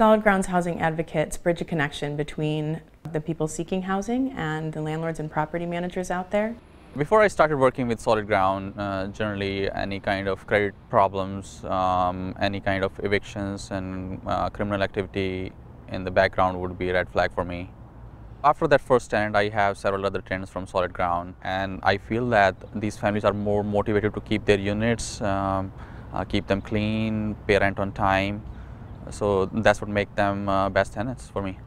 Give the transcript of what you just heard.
Solid Ground's Housing Advocates bridge a connection between the people seeking housing and the landlords and property managers out there. Before I started working with Solid Ground, uh, generally any kind of credit problems, um, any kind of evictions and uh, criminal activity in the background would be a red flag for me. After that first tenant, I have several other tenants from Solid Ground and I feel that these families are more motivated to keep their units, um, uh, keep them clean, pay rent on time. So that's what make them uh, best tenants for me.